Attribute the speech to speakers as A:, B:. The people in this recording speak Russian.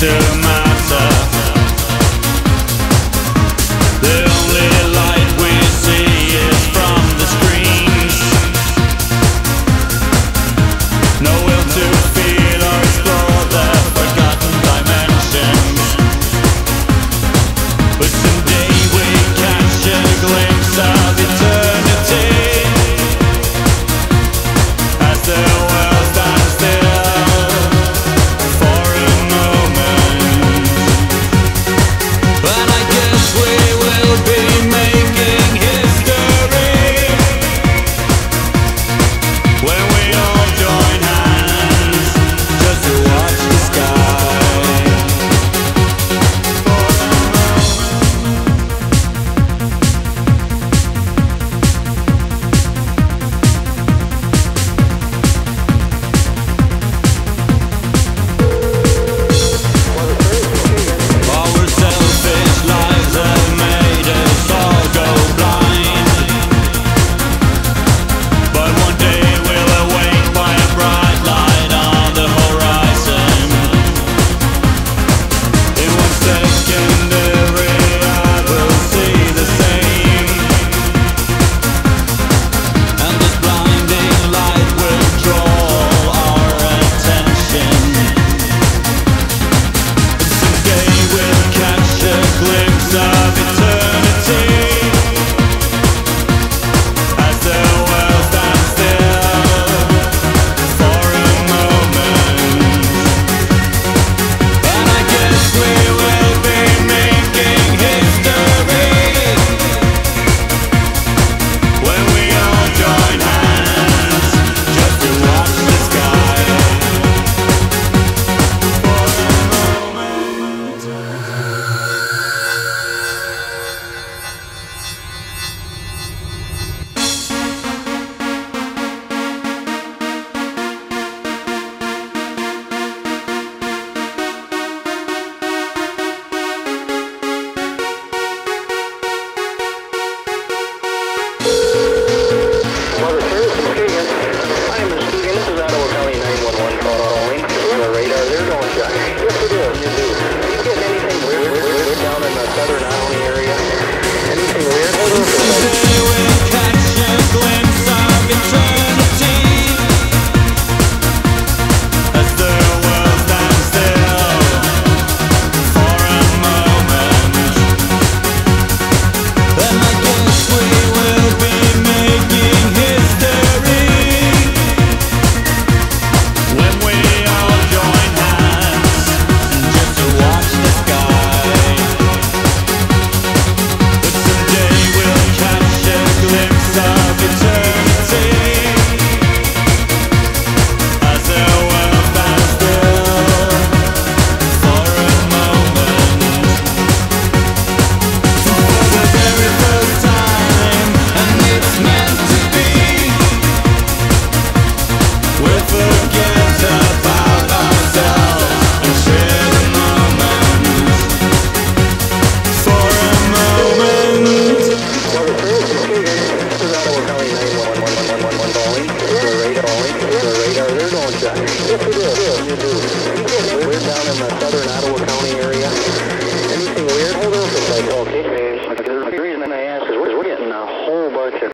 A: to Yes, it is. Yes, it is.